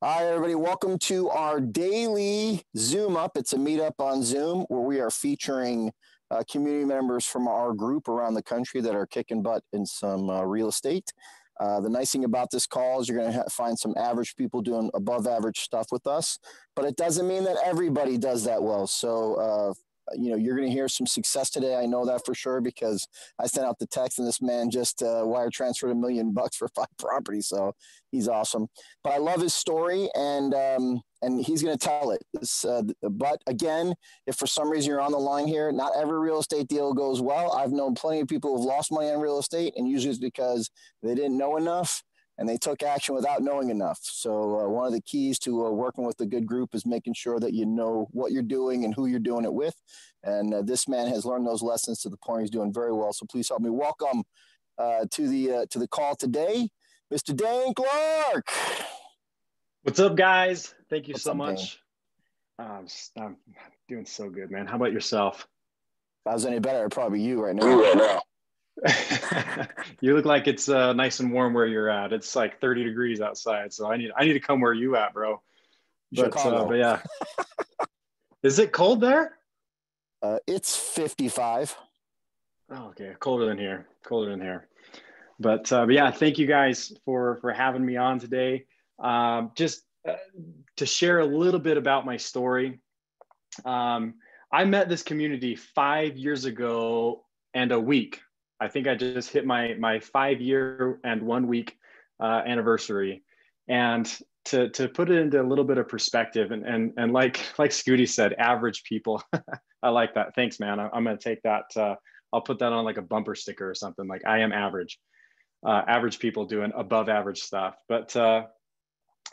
Hi, everybody. Welcome to our daily Zoomup. It's a meetup on Zoom where we are featuring uh, community members from our group around the country that are kicking butt in some uh, real estate. Uh, the nice thing about this call is you're going to find some average people doing above average stuff with us, but it doesn't mean that everybody does that well. So uh, you know, you're going to hear some success today. I know that for sure because I sent out the text and this man just uh, wire transferred a million bucks for five properties. So he's awesome. But I love his story and um, and he's going to tell it. Uh, but again, if for some reason you're on the line here, not every real estate deal goes well. I've known plenty of people who've lost money on real estate, and usually it's because they didn't know enough and they took action without knowing enough. So uh, one of the keys to uh, working with a good group is making sure that you know what you're doing and who you're doing it with. And uh, this man has learned those lessons to the point he's doing very well. So please help me welcome uh, to the uh, to the call today, Mr. Daine Clark. What's up, guys? Thank you What's so up, much. I'm, I'm doing so good, man. How about yourself? If I was any better, it'd probably be you right now. You right now. you look like it's uh, nice and warm where you're at. It's like 30 degrees outside, so I need I need to come where you at, bro. But, uh, but yeah, is it cold there? Uh, it's 55. Oh, okay, colder than here. Colder than here. But, uh, but yeah, thank you guys for for having me on today. Um, just uh, to share a little bit about my story. Um, I met this community five years ago and a week I think I just hit my my five year and one week uh, anniversary, and to to put it into a little bit of perspective, and and and like like Scotty said, average people. I like that. Thanks, man. I, am gonna take that. Uh, I'll put that on like a bumper sticker or something. Like I am average. Uh, average people doing above average stuff, but uh,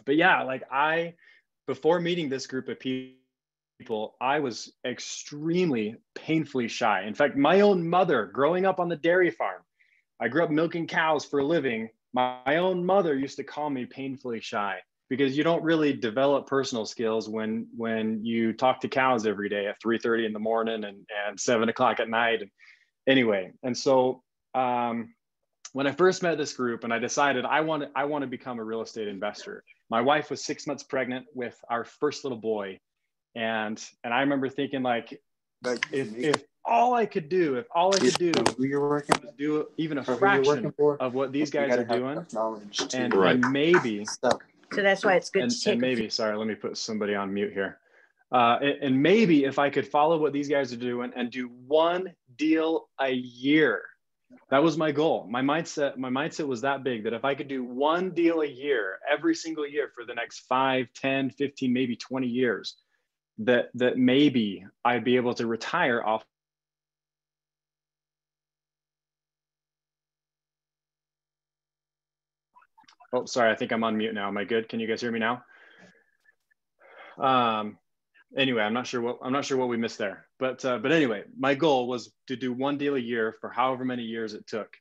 but yeah, like I before meeting this group of people people, I was extremely painfully shy. In fact, my own mother, growing up on the dairy farm, I grew up milking cows for a living. My, my own mother used to call me painfully shy because you don't really develop personal skills when when you talk to cows every day at 3.30 in the morning and, and 7 o'clock at night. Anyway, and so um, when I first met this group and I decided I want I want to become a real estate investor, my wife was six months pregnant with our first little boy and and I remember thinking like, if if all I could do, if all I could do you're working was do even a fraction of what these guys are doing, and, right. and maybe so that's why it's good and, and maybe sorry, let me put somebody on mute here. Uh, and, and maybe if I could follow what these guys are doing and do one deal a year, that was my goal. My mindset, my mindset was that big that if I could do one deal a year, every single year for the next 5, 10, 15, maybe 20 years, that that maybe I'd be able to retire off Oh, sorry, I think I'm on mute now. Am I good? Can you guys hear me now? Um, anyway, I'm not sure what I'm not sure what we missed there, but uh, but anyway, my goal was to do one deal a year for however many years it took,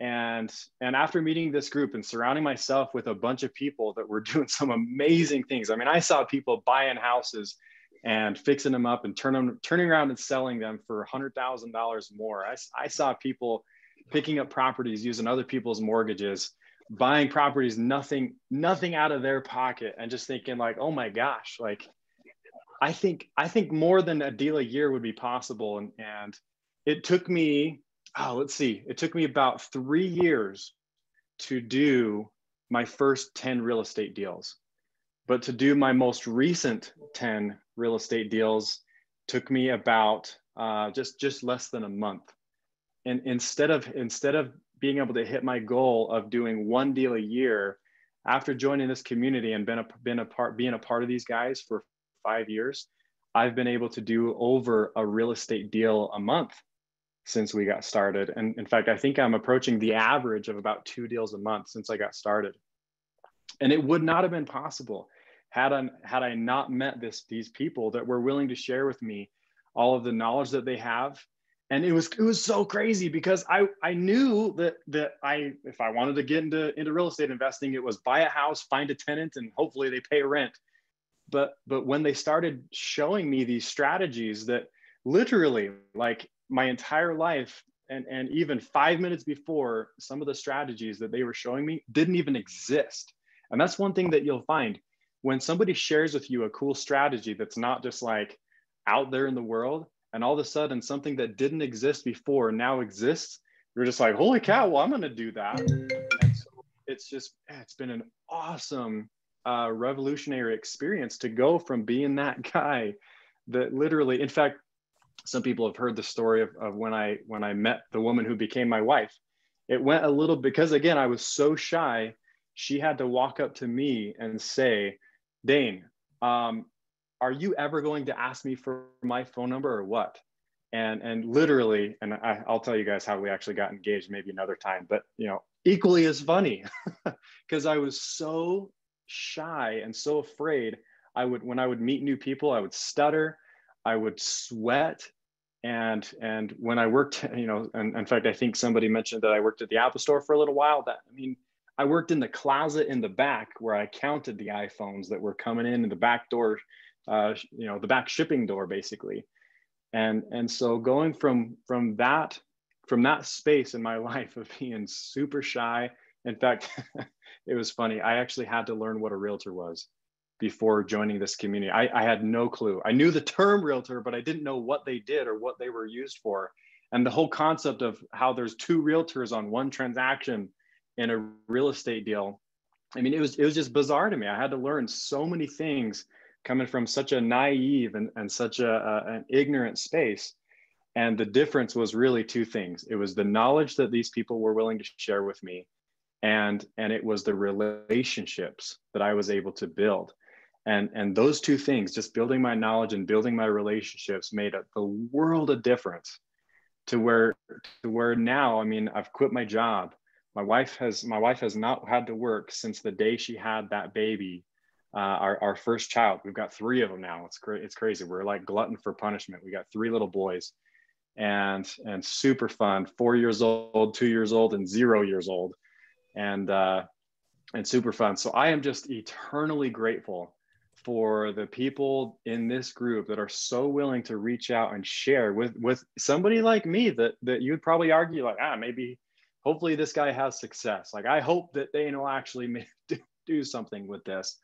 and and after meeting this group and surrounding myself with a bunch of people that were doing some amazing things. I mean, I saw people buying houses and fixing them up and turn them, turning around and selling them for $100,000 more. I, I saw people picking up properties using other people's mortgages, buying properties, nothing, nothing out of their pocket and just thinking like, oh my gosh, like I think, I think more than a deal a year would be possible. And, and it took me, oh, let's see, it took me about three years to do my first 10 real estate deals. But to do my most recent 10 real estate deals took me about uh, just just less than a month. And instead of instead of being able to hit my goal of doing one deal a year, after joining this community and been a been a part being a part of these guys for five years, I've been able to do over a real estate deal a month since we got started. And in fact, I think I'm approaching the average of about two deals a month since I got started. And it would not have been possible had I had I not met this these people that were willing to share with me all of the knowledge that they have. And it was it was so crazy because I I knew that that I if I wanted to get into into real estate investing it was buy a house find a tenant and hopefully they pay rent. But but when they started showing me these strategies that literally like my entire life and and even 5 minutes before some of the strategies that they were showing me didn't even exist. And that's one thing that you'll find when somebody shares with you a cool strategy that's not just like out there in the world and all of a sudden something that didn't exist before now exists you're just like holy cow well i'm going to do that. And so it's just it's been an awesome uh, revolutionary experience to go from being that guy that literally in fact some people have heard the story of, of when i when i met the woman who became my wife. It went a little because again i was so shy she had to walk up to me and say daine um, are you ever going to ask me for my phone number or what? And and literally and I, i'll tell you guys how we actually got engaged maybe another time but you know equally as funny because i was so shy and so afraid i would when i would meet new people i would stutter i would sweat and and when i worked you know and in fact i think somebody mentioned that i worked at the apple store for a little while that i mean i worked in the closet in the back where i counted the iphones that were coming in in the back door uh, you know the back shipping door basically. And and so going from from that from that space in my life of being super shy in fact it was funny. I actually had to learn what a realtor was before joining this community. I, I had no clue. I knew the term realtor but i didn't know what they did or what they were used for. And the whole concept of how there's two realtors on one transaction in a real estate deal i mean it was it was just bizarre to me i had to learn so many things coming from such a naive and, and such a, a, an ignorant space. And the difference was really two things. It was the knowledge that these people were willing to share with me, and, and it was the relationships that I was able to build. And, and those two things, just building my knowledge and building my relationships, made a, the world of difference to where to where now, I mean, I've quit my job. My wife has my wife has not had to work since the day she had that baby uh, our, our first child. We've got three of them now. It's great. It's crazy. We're like glutton for punishment. We got three little boys and, and super fun, four years old, two years old and zero years old. And, uh, and super fun. So I am just eternally grateful for the people in this group that are so willing to reach out and share with with somebody like me that that you'd probably argue like ah maybe hopefully this guy has success like i hope that they will actually do, do something with this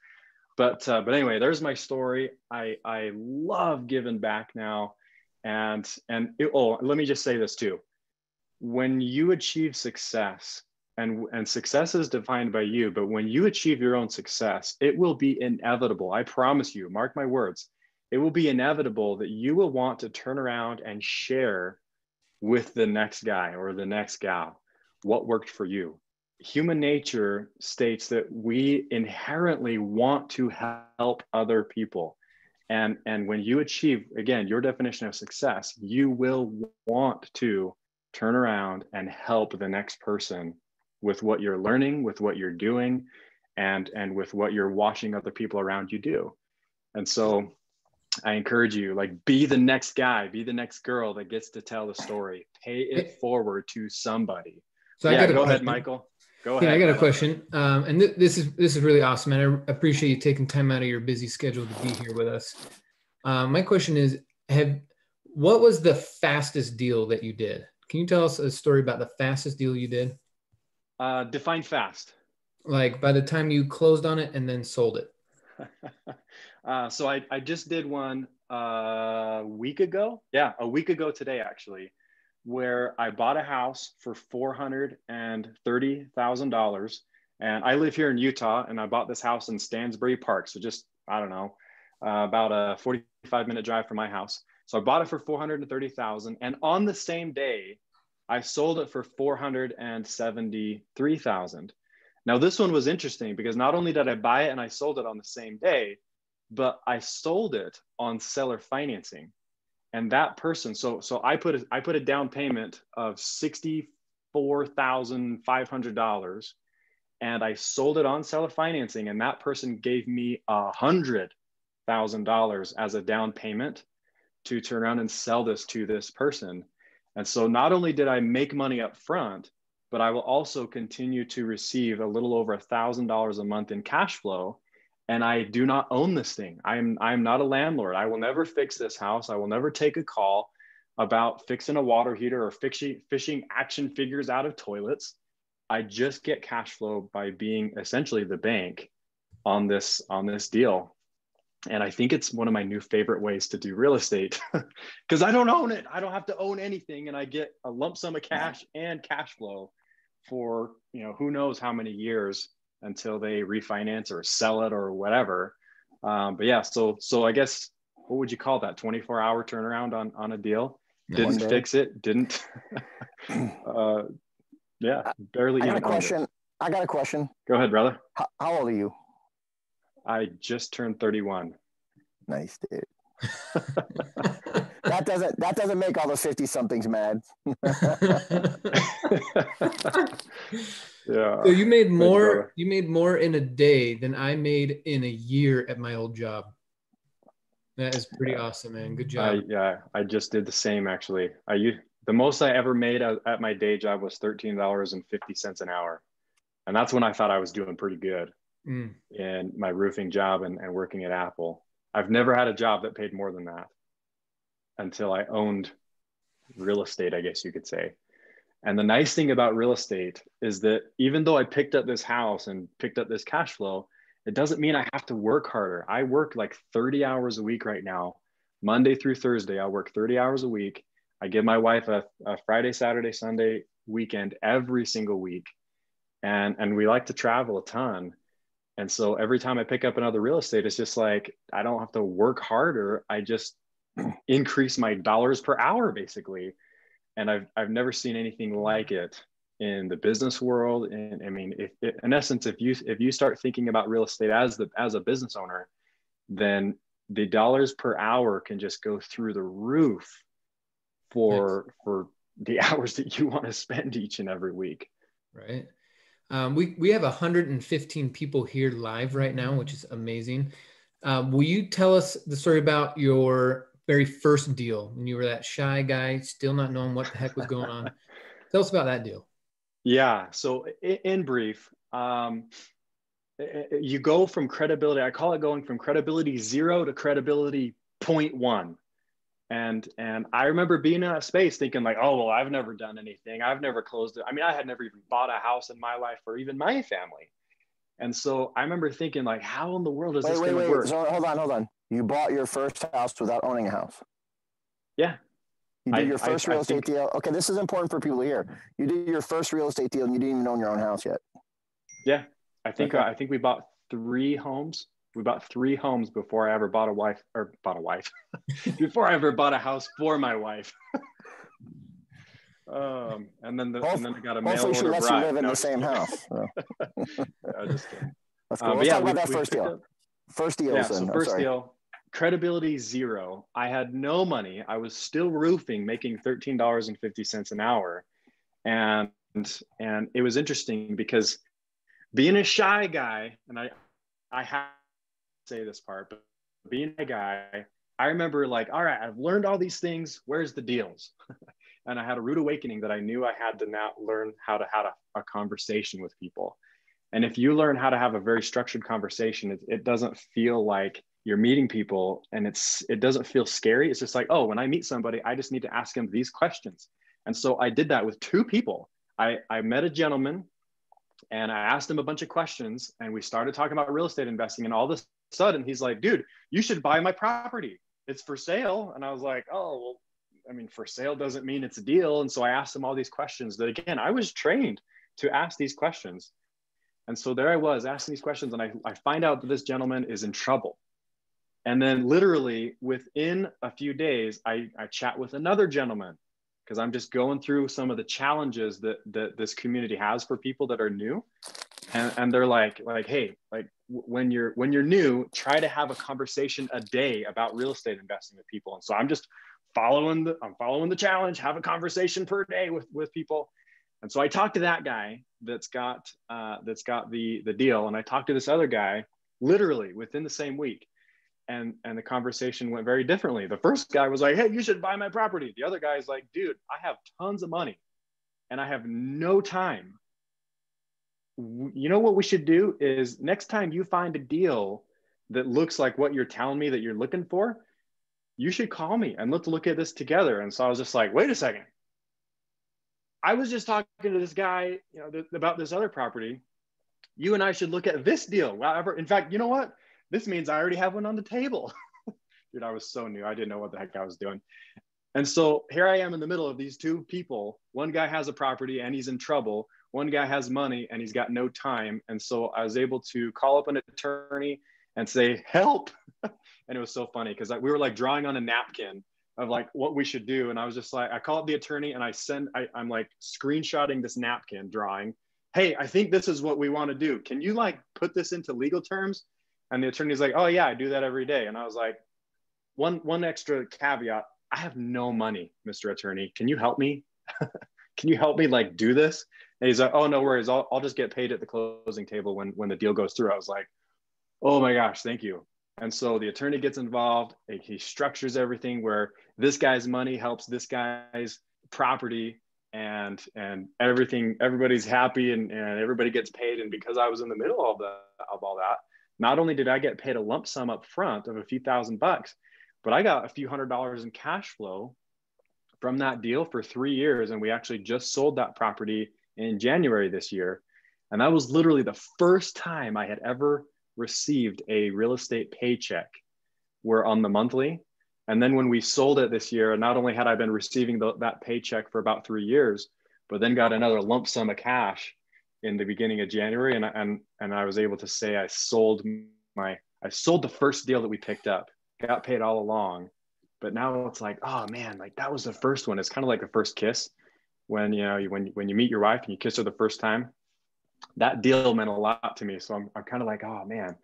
but uh, but anyway, there's my story. I I love giving back now, and and it, oh, let me just say this too. When you achieve success, and and success is defined by you, but when you achieve your own success, it will be inevitable. I promise you. Mark my words. It will be inevitable that you will want to turn around and share with the next guy or the next gal what worked for you. Human nature states that we inherently want to help other people. And and when you achieve again your definition of success you will want to turn around and help the next person with what you're learning with what you're doing and and with what you're watching other people around you do. And so i encourage you like be the next guy be the next girl that gets to tell the story. Pay it forward to somebody so yeah, go ahead michael Go ahead. Yeah, I got a question, um, and th- this is this is really awesome, and I appreciate you taking time out of your busy schedule to be here with us. Um, my question is, have what was the fastest deal that you did? Can you tell us a story about the fastest deal you did? Uh, define fast. Like by the time you closed on it and then sold it. uh, so I, I just did one uh, a week ago. Yeah, a week ago today actually where I bought a house for four hundred and I live here in Utah, and I bought this house in Stansbury Park, so just I don't know, uh, about a forty-five minute drive from my house. So I bought it for four hundred and on the same day, I sold it for four hundred and seventy-three thousand. Now this one was interesting because not only did I buy it and I sold it on the same day, but I sold it on seller financing and that person so so i put a, i put a down payment of $64500 and i sold it on seller financing and that person gave me a hundred thousand dollars as a down payment to turn around and sell this to this person. And so not only did i make money up front but i will also continue to receive a little over a thousand dollars a month in cash flow and I do not own this thing. I'm I'm not a landlord. I will never fix this house. I will never take a call about fixing a water heater or fishing fishing action figures out of toilets. I just get cash flow by being essentially the bank on this on this deal and i think it's one of my new favorite ways to do real estate because i don't own it i don't have to own anything and i get a lump sum of cash and cash flow for you know who knows how many years until they refinance or sell it or whatever. Um, but yeah so so i guess what would you call that? 24 hour turnaround on on a deal? Didn't fix it didn't uh, yeah barely i got a question. I got a question. Go ahead brother. How, how old are you? I just turned 31. Nice, dude. that doesn't that doesn't make all the 50 somethings mad. yeah. So you made more you made more in a day than I made in a year at my old job. That is pretty yeah. awesome, man. Good job. I, yeah, I just did the same actually. I used the most I ever made at my day job was thirteen dollars and fifty cents an hour, and that's when I thought I was doing pretty good mm. in my roofing job and, and working at Apple. I've never had a job that paid more than that until I owned real estate, I guess you could say. And the nice thing about real estate is that even though I picked up this house and picked up this cash flow, it doesn't mean I have to work harder. I work like 30 hours a week right now. Monday through Thursday, I work 30 hours a week. I give my wife a, a Friday, Saturday, Sunday weekend every single week. And, and we like to travel a ton. And so every time I pick up another real estate, it's just like I don't have to work harder. I just increase my dollars per hour basically. And I've I've never seen anything like it in the business world. And I mean, if, if, in essence, if you if you start thinking about real estate as the as a business owner, then the dollars per hour can just go through the roof for for the hours that you want to spend each and every week. Right. Um, we, we have 115 people here live right now, which is amazing. Uh, will you tell us the story about your very first deal when you were that shy guy, still not knowing what the heck was going on? tell us about that deal. Yeah. So, in, in brief, um, you go from credibility, I call it going from credibility zero to credibility 0.1 and and i remember being in a space thinking like oh well i've never done anything. I've never closed it. I mean i had never even bought a house in my life or even my family. And so i remember thinking like how in the world is wait, this going to work? So hold on hold on you bought your first house without owning a house yeah you did I, your first I, real I estate think, deal okay this is important for people to hear you did your first real estate deal and you didn't even own your own house yet yeah i think okay. uh, i think we bought three homes we bought three homes before I ever bought a wife or bought a wife before I ever bought a house for my wife. um, and then the, Both, and then I got a mail order she lets bride. you live in no, the same house. So. no, just kidding. Let's, um, Let's yeah, talk about we, that first deal. First deal. Yeah, so first deal, credibility zero. I had no money. I was still roofing, making thirteen dollars and fifty cents an hour, and and it was interesting because being a shy guy, and I I have to say this part, but being a guy, I remember like, all right, I've learned all these things. Where's the deals? and I had a rude awakening that I knew I had to now learn how to have a, a conversation with people. And if you learn how to have a very structured conversation, it, it doesn't feel like you're meeting people and it's it doesn't feel scary. It's just like, oh, when I meet somebody, I just need to ask them these questions. And so I did that with two people. I, I met a gentleman and I asked him a bunch of questions and we started talking about real estate investing and all of a sudden he's like, dude, you should buy my property. It's for sale. And I was like, oh, well, I mean, for sale doesn't mean it's a deal. And so I asked him all these questions that, again, I was trained to ask these questions. And so there I was asking these questions, and I, I find out that this gentleman is in trouble. And then, literally, within a few days, I, I chat with another gentleman because I'm just going through some of the challenges that, that this community has for people that are new. And, and they're like, like, hey, like when you're when you're new try to have a conversation a day about real estate investing with people. And so i'm just following the i'm following the challenge have a conversation per day with with people. And so i talked to that guy that's got uh, that's got the the deal. And i talked to this other guy literally within the same week and and the conversation went very differently the first guy was like hey you should buy my property the other guy is like dude i have tons of money and i have no time you know what we should do is next time you find a deal that looks like what you're telling me that you're looking for, you should call me and let's look at this together. And so I was just like, wait a second. I was just talking to this guy, you know, th- about this other property, you and I should look at this deal. Whatever. In fact, you know what? This means I already have one on the table. Dude, I was so new. I didn't know what the heck I was doing. And so here I am in the middle of these two people. One guy has a property and he's in trouble. One guy has money and he's got no time. And so I was able to call up an attorney and say, help. and it was so funny because we were like drawing on a napkin of like what we should do. And I was just like, I call up the attorney and I send, I, I'm like screenshotting this napkin drawing. Hey, I think this is what we want to do. Can you like put this into legal terms? And the attorney's like, oh yeah, I do that every day. And I was like, one, one extra caveat. I have no money, Mr. Attorney. Can you help me? Can you help me like do this? And he's like, oh, no worries. I'll, I'll just get paid at the closing table when, when the deal goes through. I was like, oh my gosh, thank you. And so the attorney gets involved. He structures everything where this guy's money helps this guy's property and and everything everybody's happy and, and everybody gets paid and because i was in the middle of the of all that not only did i get paid a lump sum up front of a few thousand bucks but i got a few hundred dollars in cash flow from that deal for three years and we actually just sold that property in January this year. And that was literally the first time I had ever received a real estate paycheck where on the monthly. And then when we sold it this year, not only had I been receiving the, that paycheck for about three years, but then got another lump sum of cash in the beginning of January. And, and, and I was able to say I sold my, I sold the first deal that we picked up, got paid all along. But now it's like, oh man, like that was the first one. It's kind of like the first kiss when you know when when you meet your wife and you kiss her the first time that deal meant a lot to me so i'm, I'm kind of like oh man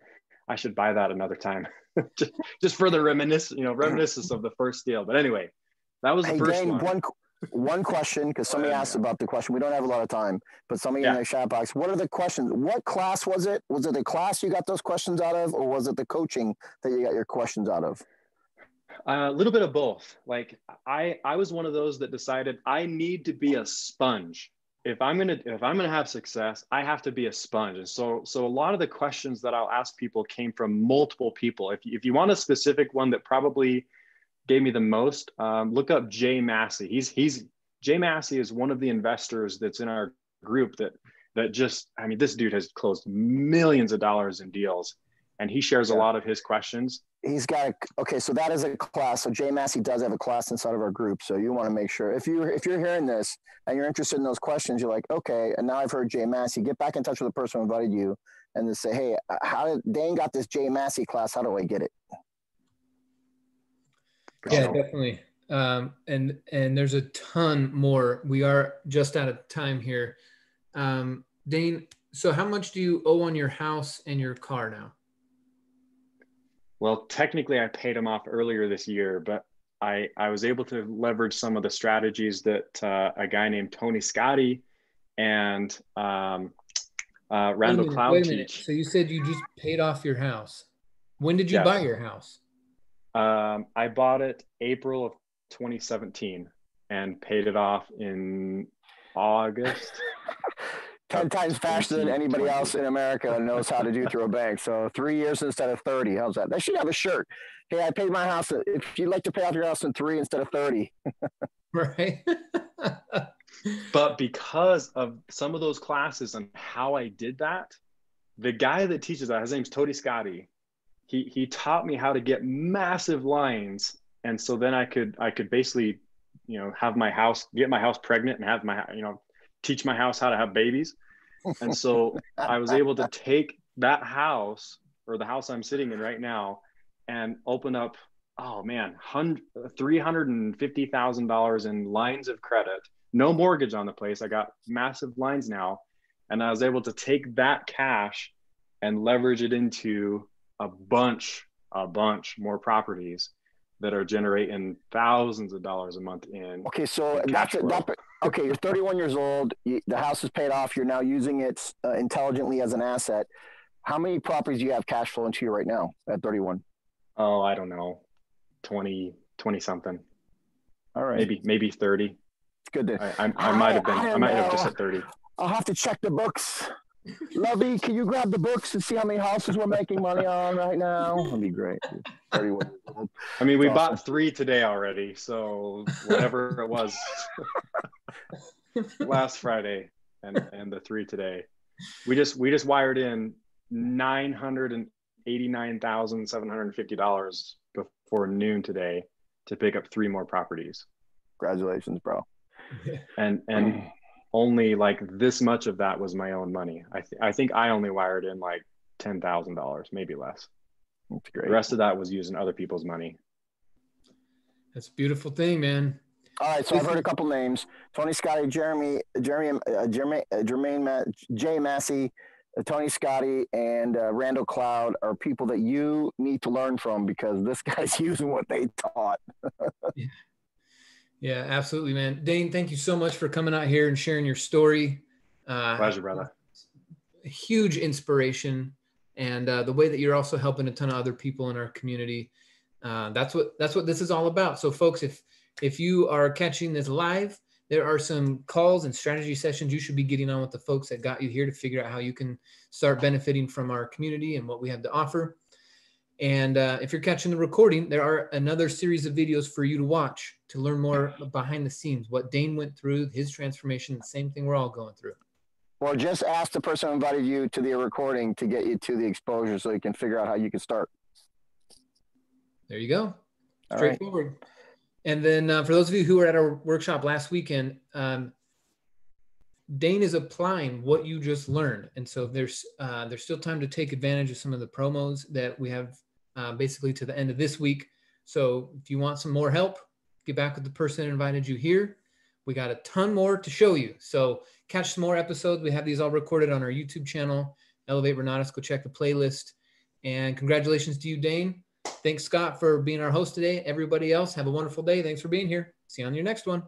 i should buy that another time just, just for the reminiscence you know reminiscence of the first deal but anyway that was the hey, first Daine, one. one one question because somebody asked about the question we don't have a lot of time but somebody yeah. in the chat box what are the questions what class was it was it the class you got those questions out of or was it the coaching that you got your questions out of uh, a little bit of both. Like I, I was one of those that decided I need to be a sponge. If I'm gonna, if I'm gonna have success, I have to be a sponge. And so, so a lot of the questions that I'll ask people came from multiple people. If if you want a specific one that probably gave me the most, um, look up Jay Massey. He's he's Jay Massey is one of the investors that's in our group that that just, I mean, this dude has closed millions of dollars in deals, and he shares yeah. a lot of his questions. He's got a okay so that is a class. So jay massey does have a class inside of our group. So you want to make sure if you if you're hearing this and you're interested in those questions you're like okay and now i've heard jay massey get back in touch with the person who invited you and then say hey uh, how did daine got this jay massey class. How do i get it yeah definitely um, and and there's a ton more we are just out of time here um, daine so how much do you owe on your house and your car now well, technically, I paid them off earlier this year, but I, I was able to leverage some of the strategies that uh, a guy named Tony Scotti and um, uh, Randall minute, Cloud teach. So you said you just paid off your house. When did you yes. buy your house? Um, I bought it April of 2017 and paid it off in August. 10 times faster than anybody else in America knows how to do through a bank. So three years instead of 30. How's that? They should have a shirt. Hey, I paid my house. If you'd like to pay off your house in three instead of 30. right. but because of some of those classes and how I did that, the guy that teaches that, his name's Tony Scotti. He, he taught me how to get massive lines. And so then I could, I could basically, you know, have my house, get my house pregnant and have my, you know, teach my house how to have babies. And so I was able to take that house or the house I'm sitting in right now and open up, oh man, $350,000 in lines of credit, no mortgage on the place. I got massive lines now. And I was able to take that cash and leverage it into a bunch, a bunch more properties that are generating thousands of dollars a month in. Okay, so that's it. That, okay, you're 31 years old. You, the house is paid off. You're now using it uh, intelligently as an asset. How many properties do you have cash flow into you right now at 31? Oh, I don't know, 20, 20 something. All right, maybe maybe 30. It's good to. I, I, I might have been. I, I might have just at 30. I'll have to check the books. Lovey, can you grab the books and see how many houses we're making money on right now? That'd be great. I mean, we awesome. bought three today already, so whatever it was last Friday and and the three today. we just we just wired in nine hundred and eighty nine thousand seven hundred and fifty dollars before noon today to pick up three more properties. Congratulations, bro. And and mm. Only like this much of that was my own money. I th- I think I only wired in like ten thousand dollars, maybe less. That's great. The rest of that was using other people's money. That's a beautiful thing, man. All right, so I've heard a couple names: Tony Scotty, Jeremy, Jeremy, uh, Jermaine, uh, Jermaine, Ma- Jay Massey, uh, Tony Scotty, and uh, Randall Cloud are people that you need to learn from because this guy's using what they taught. yeah. Yeah, absolutely, man. Daine, thank you so much for coming out here and sharing your story. Uh, Pleasure, brother. Huge inspiration, and uh, the way that you're also helping a ton of other people in our community. Uh, that's what that's what this is all about. So, folks, if if you are catching this live, there are some calls and strategy sessions you should be getting on with the folks that got you here to figure out how you can start benefiting from our community and what we have to offer. And uh, if you're catching the recording, there are another series of videos for you to watch to learn more behind the scenes, what Daine went through, his transformation, the same thing we're all going through. Or just ask the person who invited you to the recording to get you to the exposure so you can figure out how you can start. There you go. Straightforward. And then uh, for those of you who were at our workshop last weekend, um, Daine is applying what you just learned, and so there's uh, there's still time to take advantage of some of the promos that we have uh, basically to the end of this week. So if you want some more help, get back with the person that invited you here. We got a ton more to show you. So catch some more episodes. We have these all recorded on our YouTube channel, Elevate Renatus. Go check the playlist. And congratulations to you, Daine. Thanks, Scott, for being our host today. Everybody else, have a wonderful day. Thanks for being here. See you on your next one.